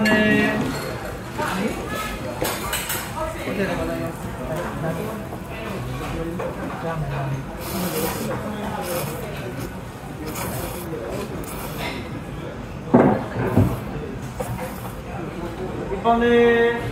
んです。お手でございます。一般で